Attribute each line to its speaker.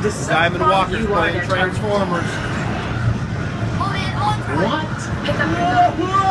Speaker 1: this is
Speaker 2: Diamond
Speaker 1: Walker
Speaker 2: playing Transformers.
Speaker 1: What?
Speaker 3: Whoa, whoa.